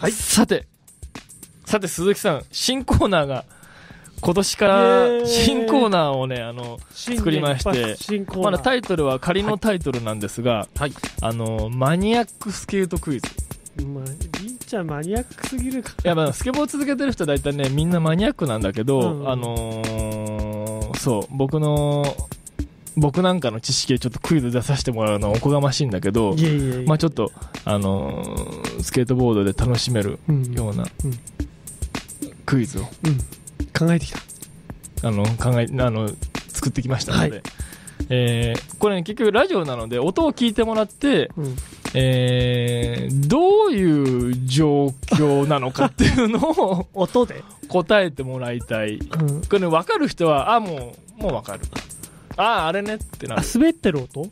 はい。さて、さて鈴木さん、新コーナーが、今年から新コーナーをね、あの、新作りまして。まだタイトルは仮のタイトルなんですが、はい。あの、マニアックスケートクイズ。まあ、りんちゃんマニアックすぎるか。いや、まあ、スケボー続けてる人は大体ね、みんなマニアックなんだけど、うんあのーそう、僕の、僕なんかの知識でちょっとクイズ出させてもらうのはおこがましいんだけどい、やいやいやまあちょっと、あのースケートボードで楽しめるうん。ようなうん。クイズを、うん。考えてきた。あの、考え、あの、作ってきましたので、はえーこれね、結局ラジオなので、音を聞いてもらって、うん。えーどういう状況なのかっていうのを 音で？答えてもらいたい。うん。これね、分かる人は、あ、もう、もう分かる。ああ、あれねってなる。あ滑ってる音？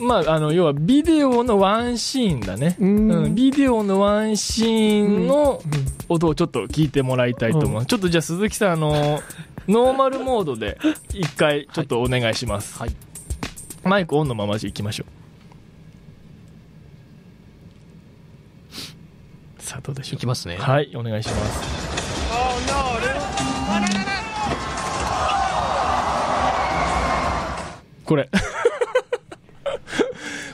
まあ、あの、要は、ビデオのワンシーンだね。ううんん、ビデオのワンシーンのう音をちょっと聞いてもらいたいと思う。うんちょっとじゃあ鈴木さん、あの、ノーマルモードで一回ちょっとお願いします。はい。マイクオンのままでいきましょう。さあ、どうでしょいきますね。う。はい、お願いします。これ。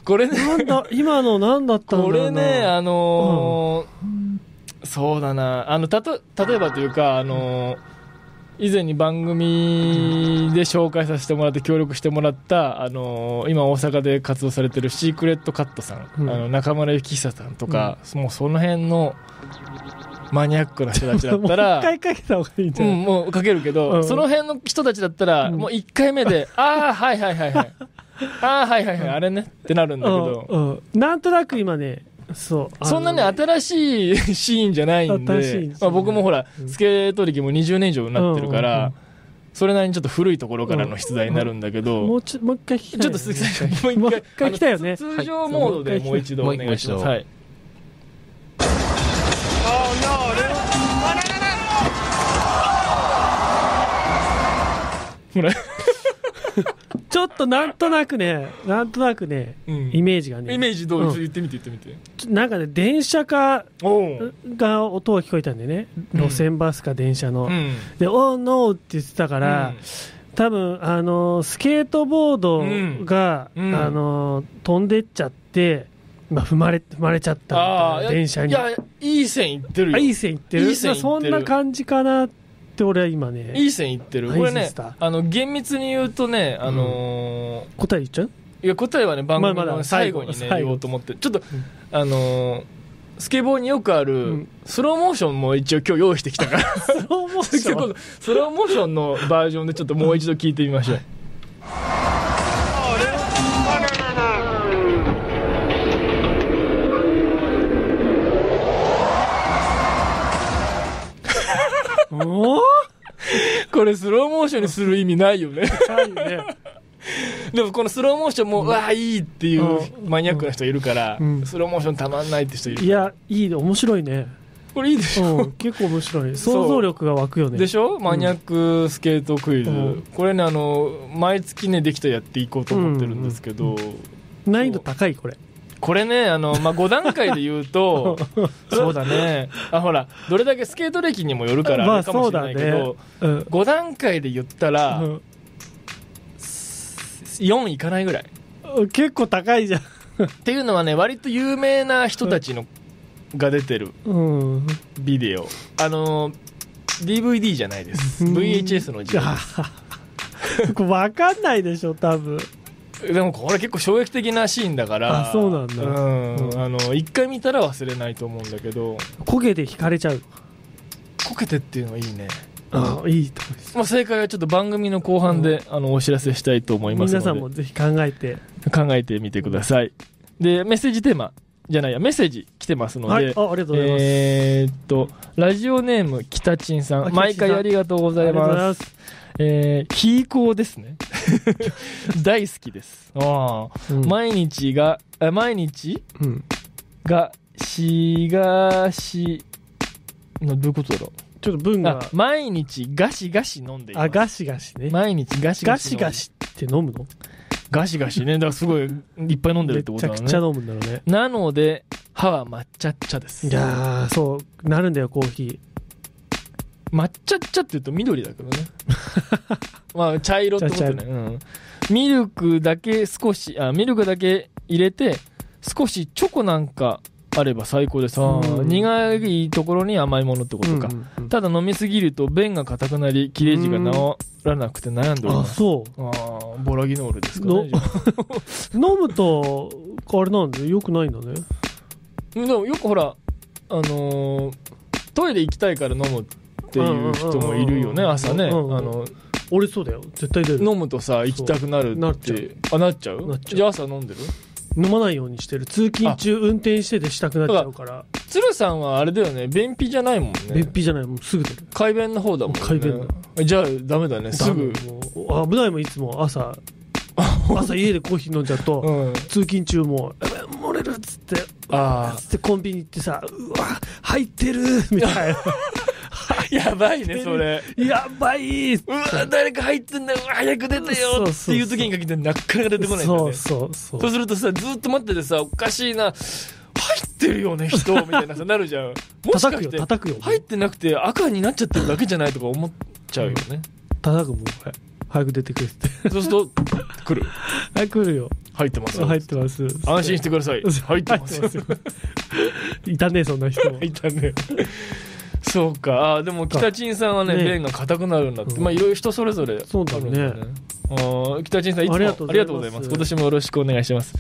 これね。なんだ今の何だったんだろこうな。れね、あのーそうだな、あの、たと、例えばというか、あのー以前に番組で紹介させてもらって協力してもらった、あのー今大阪で活動されてるシークレットカットさん、うん。あの中村幸久さんとか、もうその辺のマニアックな人たちだったら、もう一回かけた方がいいんじゃない、うん、もうかけるけど、うん。その辺の人たちだったら、うん。もう1回目で、ああ、はいはいはいはい。ああ、はいはいはい、あれねってなるんだけど、うんうん。なんとなく今ねそうそんなね、新しいシーンじゃないんでね、まあ、僕もほら、うん。スケート歴も20年以上になってるから、うんうんうん。それなりにちょっと古いところからの出題になるんだけど、もうちょもう一回聞きたいちょっと鈴木さん、もう一回、もう一回来たよね。通通常モードでもう一度お願いします。はい。ほら、ちょっとなんとなくねなんとなくねうん。イメージがね。イメージどう、うん。言ってみて言ってみて。なんかね電車か。が音が聞こえたんでね。うん。路線バスか電車の、うん。で「おーノー」って言ってたから、多分あのスケートボードが、あの飛んでっちゃって、まあ、踏まれ踏まれちゃった電車に。いや、いい線いってるよ。あいい線いってる。そんな感じかなって俺は今ねいい線いってる。はいこれねあの、厳密に言うとね、あのー答え言っちゃう？いや、答えはね、番組の最後にね、最後。言おうと思って。ちょっと、あのースケボーによくある、うん。スローモーションも一応今日用意してきたから、スローモーション？スローモーションのバージョンでちょっともう一度聞いてみましょう。おーこれスローモーションにする意味ないよね。ないね。でもこのスローモーションも、うわあいいっていうマニアックな人いるから、うん。スローモーションたまんないって人いる。いやいいね。面白いね、これいいでしょ、うん、結構面白い。想像力が湧くよね。でしょ？マニアックスケートクイズ、うん。これねあの毎月ねできたらやっていこうと思ってるんですけど、難易度高いこれこれねあの、まあ、5段階で言うと そうだね。あほらどれだけスケート歴にもよるからかもしれないけど、うん。5段階で言ったら、うん。4いかないぐらい。結構高いじゃん。っていうのはね割と有名な人たちの、が出てるうんビデオ。あの DVD じゃないです。うん。VHS の時代ですこれ分かんないでしょ多分でもこれ結構衝撃的なシーンだからあそうなんだ。うんうん。あの一回見たら忘れないと思うんだけど焦げで引かれちゃう。こけてっていうのはいいね、あいいと思います。まあ、正解はちょっと番組の後半で、あのお知らせしたいと思いますので。皆さんもぜひ考えて。考えてみてください。でメッセージテーマじゃないやメッセージ来てますので、はい。あありがとうございます、えーっとラジオネーム北鎮さん。あ毎回ありがとうございありがとうございますえー、コーですね。大好きです。ああ、うん。毎日があ毎日？うん。がしがしのどういうことだろちょっと文が。毎日ガシガシ飲んでいます。あガシガシね。毎日ガシガガシシガシって飲むの？ガシガシね。だからすごいいっぱい飲んでるってことだね。めちゃくちゃ飲むんだろうね。なので歯は抹茶っ茶です。いやーそうなるんだよコーヒ抹茶っ茶って言うと緑だけどね。まあ茶色ってことね、うん、ミルクだけ少しあミルクだけ入れて少しチョコなんかあれば最高でさ、う。ん苦いところに甘いものってこーとか、うんうんうん。ただ飲みすぎると便が硬くなり切れ字が治らなくて悩んでおりあます。そう。あーボラギノールですかのね 飲むとあれなんでよ。くないんだね。でもよくほらあのートイレ行きたいから飲むっていう人もいるよねうん朝ね。あの俺そうだよ。絶対出る。飲むとさ行きたくなるなってあなっちゃう？なっちゃう。じゃあ朝飲んでる？飲まないようにしてる。通勤中運転しててしたくなっちゃうから。鶴さんはあれだよね。便秘じゃないもんね。便秘じゃないもうすぐ出る。快便の方だもんね。快便じゃあダメだね。すぐ。危ないもんいつも。朝。朝家でコーヒー飲んじゃうと、うん。通勤中も「やべ漏れる」っつって。あつってコンビニ行ってさ「うわ入ってる」みたいな。あ やばいねそれ「やばい」うわ誰か入ってんだ。ようわ早く出てよ。っていう時に限ってなかなか出てこないんだよね。そうそうそうそう。するとさずっと待っててさおかしいな。入ってるよね 人みたいなさなるじゃん。もしか叩くしてよ叩くよ入ってなくて赤になっちゃってるだけじゃないとか思っちゃうよね。叩くもんこれ。早く出てくれって。そうすると来る。はい来るよ。入ってますよ。入ってます。安心してください。入ってますよ。いたねそんな人も。いたねそうか。あーでも北陳さんはねね。便が硬くなるんだって、うん。まあいろいろ人それぞれあるんそうだね。あー北陳さんいつもあありりががとうございます。今年もよろしくお願いします。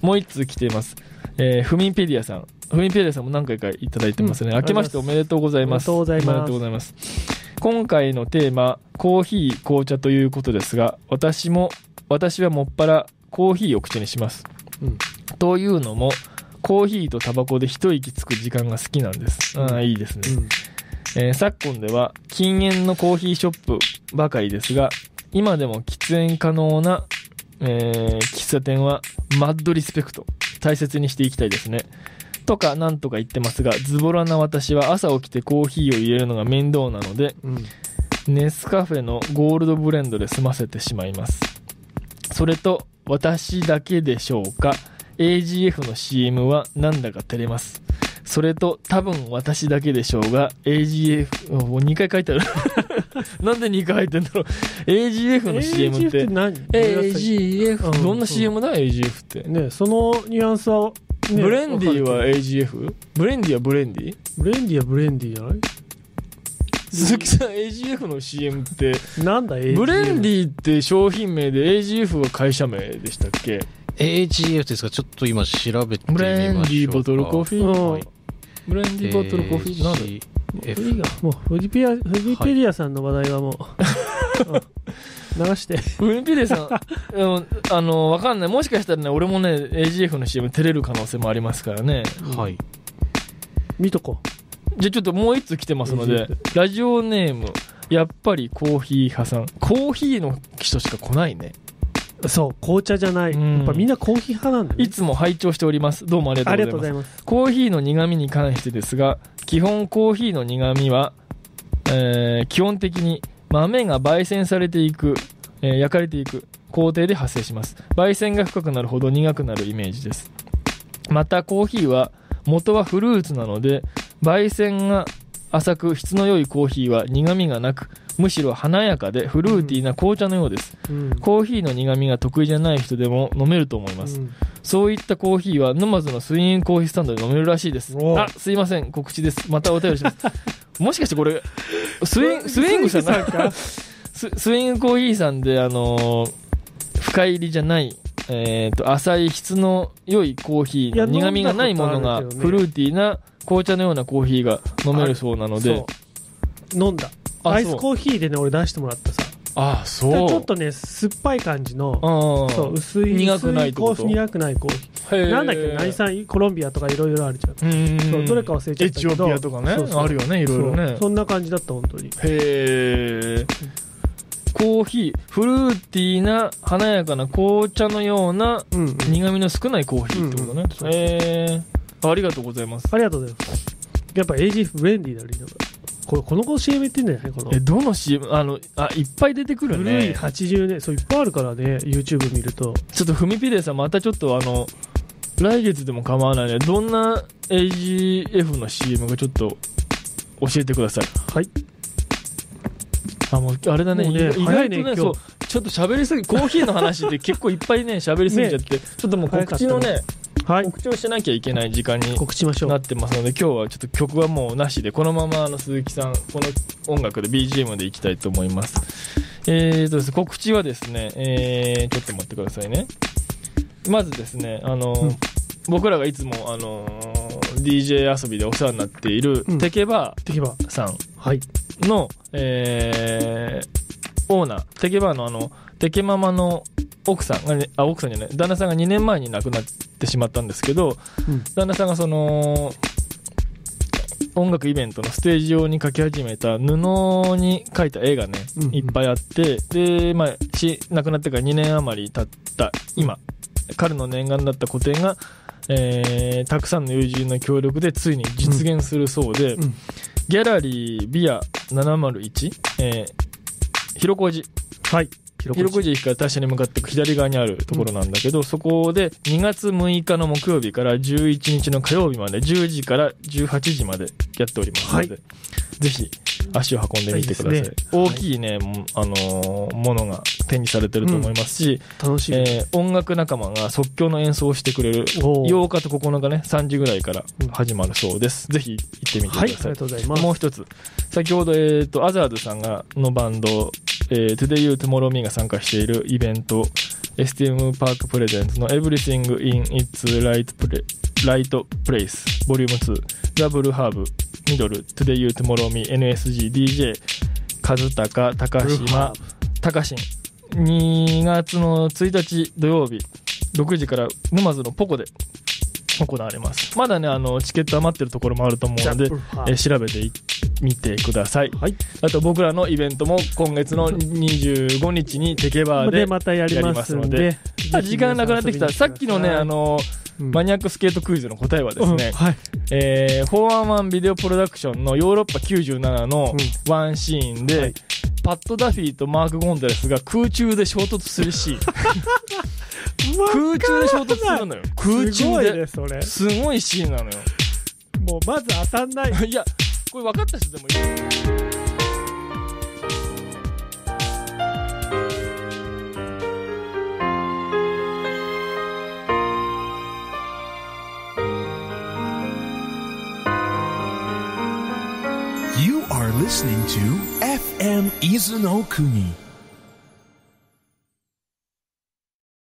もう一通来ています。えー、フミンペディアさん。フミンペディアさんも何回かいただいてますね、うん。明けましておめでとうございます。おめでとうございます。おめでとうございます。今回のテーマコーヒー紅茶ということですが私も私はもっぱらコーヒーを口にします。うん。というのもコーヒーとタバコで一息つく時間が好きなんです、ああいいですね、うんえー昨今では禁煙のコーヒーショップばかりですが今でも喫煙可能な、えー喫茶店はマッドリスペクト大切にしていきたいですね。とかなんとか言ってますがズボラな私は朝起きてコーヒーを入れるのが面倒なのでうん。ネスカフェのゴールドブレンドで済ませてしまいます。それと私だけでしょうか。AGF の CM はなんだか照れますそれと多分私だけでしょうが AGF もう2回書いてある。なんで2回入ってんだろう。AGF の CM って。AGF どんな CM だ？AGF って、ねそのニュアンスは、ね、ブレンディは AGF? ブレンディはブレンディ？ブレンディはブレンディじゃない？鈴木さん AGF の CM って。なんだ AGF ブレンディって商品名で AGF は会社名でしたっけ？AGF ですか？ちょっと今調べてみましょうか。ブレンディボトルコーヒー、ブレンディボトルコーヒーなんだ？AGF いいが？もうフジペアフジペリアさんの話題はもう、う ん流して。フリピレさんあのわかんない。もしかしたらね俺もね AGF の CM 照れる可能性もありますからね。はい。見とこじゃあちょっともう一つ来てますのでラジオネームやっぱりコーヒー派さん。コーヒーの人しか来ないね。うそう紅茶じゃない、うん。やっぱみんなコーヒー派なんだね。いつも拝聴しております。どうもありがとうございます。コーヒーの苦味に関してですが基本コーヒーの苦味は、えー基本的に豆が焙煎されていく、えー焼かれていく工程で発生します。焙煎が深くなるほど苦くなるイメージです。またコーヒーは元はフルーツなので焙煎が浅く質の良いコーヒーは苦味がなくむしろ華やかでフルーティーな紅茶のようです、うん。コーヒーの苦味が得意じゃない人でも飲めると思います、うん。そういったコーヒーは沼津のスイングコーヒースタンドで飲めるらしいです。あ、すいません、告知です。またお便りします。もしかしてこれ、スインスイングさんスイングさんか？ススイングコーヒーさんで、あのー深入りじゃない、えっ、と、浅い質の良いコーヒー苦味がないものが、フルーティーな紅茶のようなコーヒーが飲めるそうなので、飲んだ。あアイスコーヒーでね俺出してもらったさ。あ、そう。ちょっとね酸っぱい感じのうんそう薄い苦くないコーヒー苦くないコーヒへー。ーなんだっけ何さんコロンビアとかいろいろあるじゃん。うんそうどれか忘れちゃったけど。エチオピアとかね。そうそうあるよねいろいろね。そんな感じだった本当に。へえコーヒーフルーティーな華やかな紅茶のような苦味の少ないコーヒーってことね。うんそうへえありがとうございます。ありがとうございます。やっぱ AG ブレンディーだ。ねこれこの子 CM 言ってんじゃないこの。えどの CM あのあいっぱい出てくる古いね80年そういっぱいあるからね YouTube 見ると。ちょっとふみピレさんまたちょっとあの来月でも構わないね。どんな AGF の CM かちょっと教えてください。はい。あ、もう、あれだね。ね意外とね、そう、ちょっと喋りすぎ、コーヒーの話で結構いっぱいね、喋りすぎちゃって、ちょっともう告知の早ね、はい。告知をしなきゃいけない時間に告知しましょう。なってますので、今日はちょっと曲はもうなしで、このままあの鈴木さん、この音楽で BGM でいきたいと思います。えーとですね、告知はですね、えー、ちょっと待ってくださいね。まずですね、あの、うん僕らがいつも、あのー DJ 遊びでお世話になっている、うんテケバ。ーさんはい。の、えー、オーナー、テケバーのあの、テケママの奥さんがね、あ、奥さんじゃない、旦那さんが2年前に亡くなってしまったんですけど、うん。旦那さんがその、音楽イベントのステージ上に描き始めた布に描いた絵がね、うんいっぱいあって、で、まあ、し、亡くなってから2年余り経った今、彼の念願だった個展が、えー、たくさんの友人の協力でついに実現するそうで、うんギャラリービア701、えー、広小路、はい。広小路駅から達者に向かって左側にあるところなんだけど、そこで2月6日の木曜日から11日の火曜日まで10時から18時までやっておりますので、はぜひ足を運んでみてください。いいね大きいね、もあのーものが展示されてると思いますし、楽しみ。えー音楽仲間が即興の演奏をしてくれるおー8日と9日ね、3時ぐらいから始まるそうです。ぜひ行ってみてくださはい。ありがとうございます。もう一つ。先ほど、えっ、と、アザードさんが、のバンド、えー、Today You Tomorrow Me が参加しているイベント、STM パークプレゼンツの Everything in Its Right, Pla- right Place Volume 2ダブルハーブミドル Today You Tomorrow Me NSG DJ 和高高島高新。2月の1日土曜日6時から沼津のポコで行われます。まだねあのチケット余ってるところもあると思うので、えー調べていみてください。はい。あと僕らのイベントも今月の25日にテケバーでで、またやりますんやりで。あ時間なくなってきた。さっきのね、あ、の、うんマニアックスケートクイズの答えはですね、うんはい。えー、411ビデオプロダクションのヨーロッパ97のワンシーンで、はいパッド・ダフィーとマーク・ゴンザレスが空中で衝突するシーン。空中で衝突するのよ。空すご中で。いね、それ。すごいシーンなのよ。もう、まず当たんない。いや、これ分かった人でもいい。 You are listening to FM Izunokuni.